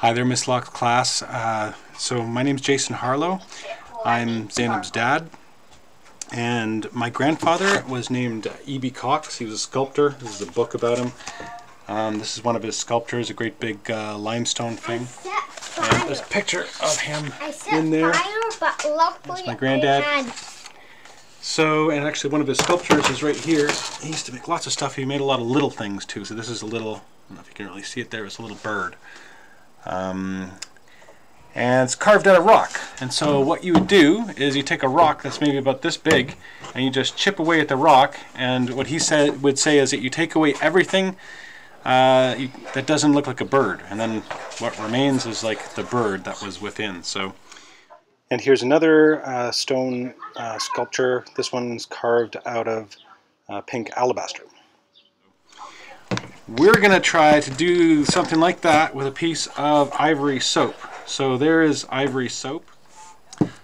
Hi there, Miss Lock class. Uh, so my name's Jason Harlow. I'm Zainab's dad. And my grandfather was named E.B. Cox. He was a sculptor. This is a book about him. Um, this is one of his sculptures, a great big uh, limestone thing. And there's a picture of him in there. That's my granddad. So, and actually one of his sculptures is right here. He used to make lots of stuff. He made a lot of little things too. So this is a little, I don't know if you can really see it there, it's a little bird. Um, and it's carved out of rock. And so what you would do is you take a rock that's maybe about this big and you just chip away at the rock. And what he said would say is that you take away everything uh, you, that doesn't look like a bird. And then what remains is like the bird that was within. So. And here's another uh, stone uh, sculpture. This one's carved out of uh, pink alabaster. We're going to try to do something like that with a piece of ivory soap. So there is ivory soap.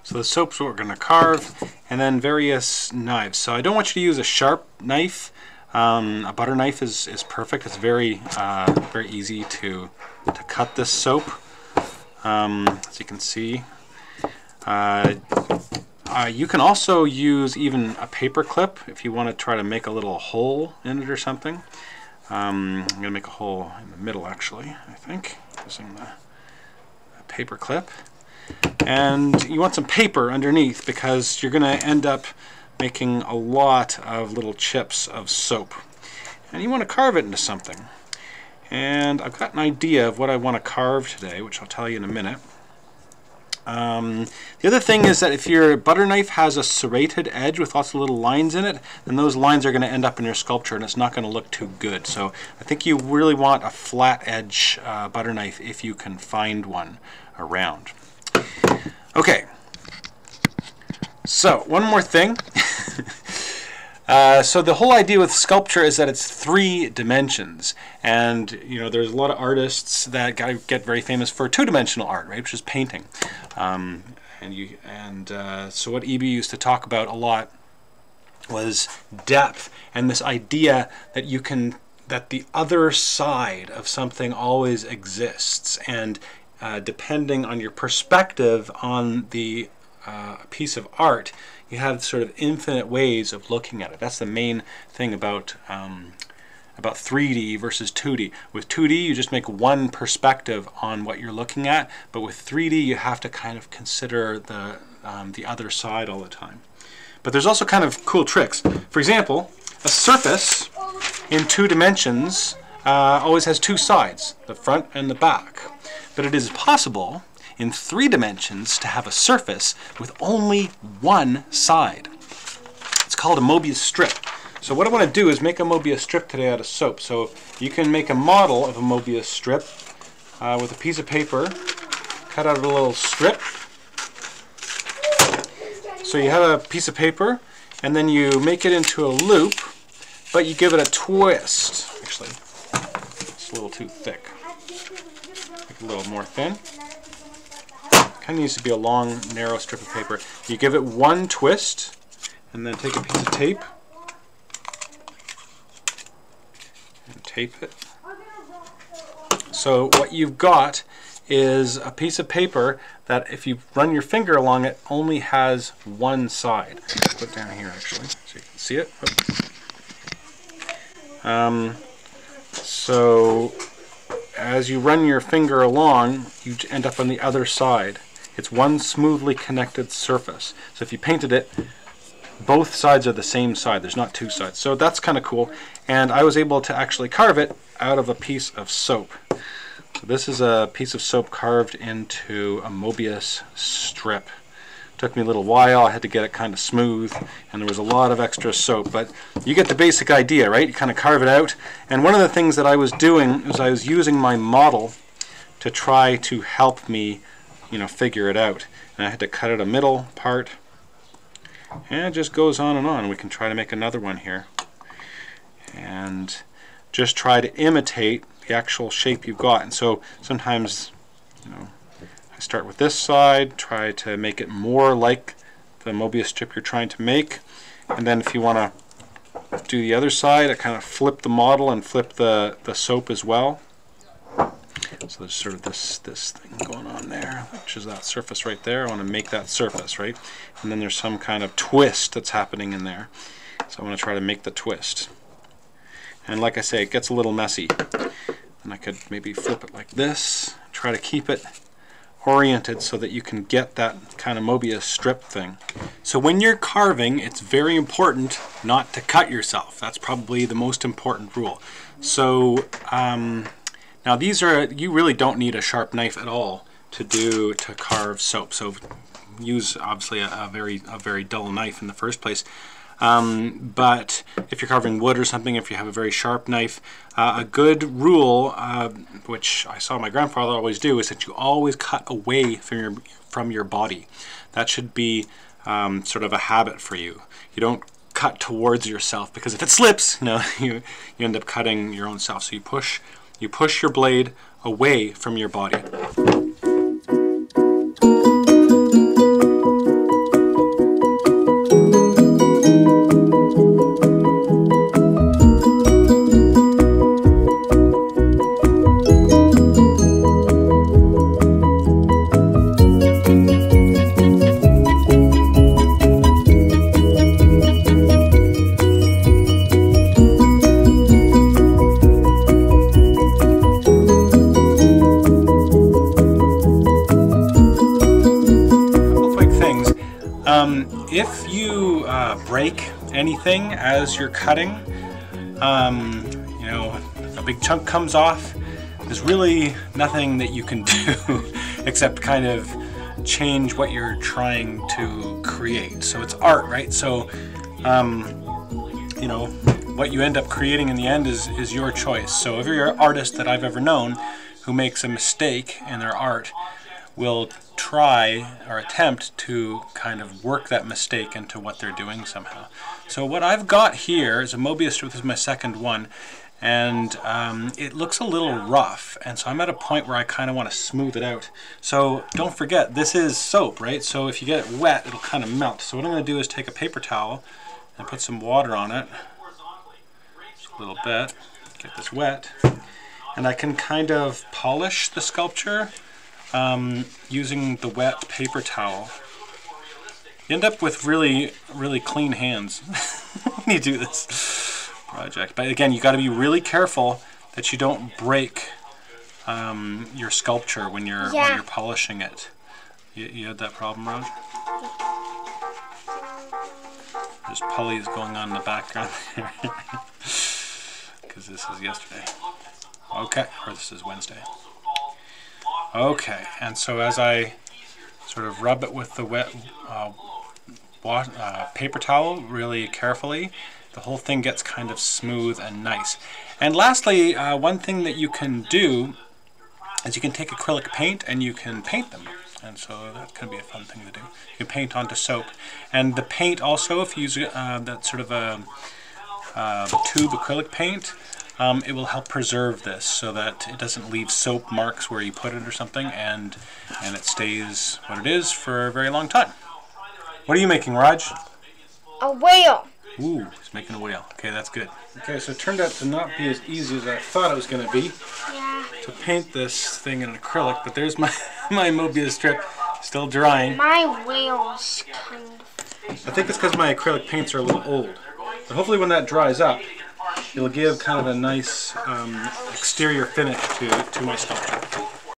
So the soap's what we're going to carve, and then various knives. So I don't want you to use a sharp knife. Um, a butter knife is, is perfect. It's very uh, very easy to, to cut this soap. Um, as you can see, uh, uh, you can also use even a paper clip if you want to try to make a little hole in it or something. Um, I'm going to make a hole in the middle actually, I think, using the, the paper clip. And you want some paper underneath because you're going to end up making a lot of little chips of soap. And you want to carve it into something. And I've got an idea of what I want to carve today, which I'll tell you in a minute. Um, the other thing is that if your butter knife has a serrated edge with lots of little lines in it, then those lines are going to end up in your sculpture and it's not going to look too good. So I think you really want a flat edge uh, butter knife if you can find one around. Okay, so one more thing. Uh, so the whole idea with sculpture is that it's three dimensions, and you know there's a lot of artists that got, get very famous for two-dimensional art, right, which is painting. Um, and you and uh, so what E.B. used to talk about a lot was depth and this idea that you can that the other side of something always exists, and uh, depending on your perspective on the uh, piece of art, you have sort of infinite ways of looking at it. That's the main thing about um, about 3D versus 2D. With 2D, you just make one perspective on what you're looking at, but with 3D, you have to kind of consider the um, the other side all the time. But there's also kind of cool tricks. For example, a surface in two dimensions uh, always has two sides, the front and the back. But it is possible in three dimensions to have a surface with only one side. It's called a Mobius strip. So what I want to do is make a Mobius strip today out of soap. So you can make a model of a Mobius strip uh, with a piece of paper, cut out a little strip. So you have a piece of paper and then you make it into a loop, but you give it a twist. Actually, it's a little too thick. Make it a little more thin kind of needs to be a long, narrow strip of paper. You give it one twist, and then take a piece of tape, and tape it. So what you've got is a piece of paper that if you run your finger along it only has one side. Put down here actually so you can see it. Um, so as you run your finger along you end up on the other side. It's one smoothly connected surface. So if you painted it, both sides are the same side. There's not two sides. So that's kind of cool. And I was able to actually carve it out of a piece of soap. So this is a piece of soap carved into a Mobius strip. Took me a little while. I had to get it kind of smooth, and there was a lot of extra soap. But you get the basic idea, right? You kind of carve it out. And one of the things that I was doing was I was using my model to try to help me you know, figure it out. And I had to cut out a middle part. And it just goes on and on. We can try to make another one here. And just try to imitate the actual shape you've got. And so sometimes, you know, I start with this side, try to make it more like the Mobius strip you're trying to make. And then if you want to do the other side, I kind of flip the model and flip the, the soap as well. So there's sort of this this thing going on there, which is that surface right there. I want to make that surface, right? And then there's some kind of twist that's happening in there. So I want to try to make the twist. And like I say, it gets a little messy. And I could maybe flip it like this, try to keep it oriented so that you can get that kind of Mobius strip thing. So when you're carving, it's very important not to cut yourself. That's probably the most important rule. So um, now these are, you really don't need a sharp knife at all to do, to carve soap. So use obviously a, a very, a very dull knife in the first place. Um, but if you're carving wood or something, if you have a very sharp knife, uh, a good rule, uh, which I saw my grandfather always do, is that you always cut away from your from your body. That should be um, sort of a habit for you. You don't cut towards yourself because if it slips, you know, you you end up cutting your own self. So you push you push your blade away from your body. If you uh, break anything as you're cutting, um, you know, a big chunk comes off, there's really nothing that you can do except kind of change what you're trying to create. So it's art, right? So, um, you know, what you end up creating in the end is, is your choice. So every artist that I've ever known who makes a mistake in their art will try or attempt to kind of work that mistake into what they're doing somehow. So what I've got here is a Mobius strip, this is my second one, and um, it looks a little rough, and so I'm at a point where I kind of want to smooth it out. So don't forget, this is soap, right? So if you get it wet, it'll kind of melt. So what I'm going to do is take a paper towel and put some water on it, just a little bit, get this wet, and I can kind of polish the sculpture um, using the wet paper towel. You end up with really, really clean hands when you do this project. But again, you got to be really careful that you don't break um, your sculpture when you're yeah. when you're polishing it. You, you had that problem, Raj? There's pulleys going on in the background there. Because this is yesterday. Okay, or this is Wednesday. Okay, and so as I sort of rub it with the wet uh, uh, paper towel really carefully, the whole thing gets kind of smooth and nice. And lastly, uh, one thing that you can do is you can take acrylic paint and you can paint them. And so that can be a fun thing to do. You can paint onto soap. And the paint also, if you use uh, that sort of a, uh, tube acrylic paint, um, it will help preserve this so that it doesn't leave soap marks where you put it or something and and it stays what it is for a very long time. What are you making, Raj? A whale. Ooh, he's making a whale. Okay, that's good. Okay, so it turned out to not be as easy as I thought it was going to be yeah. to paint this thing in acrylic, but there's my, my Mobius strip still drying. My whale's kind of... I think it's because my acrylic paints are a little old. But hopefully when that dries up, it'll give kind of a nice um, exterior finish to, to my sculpture.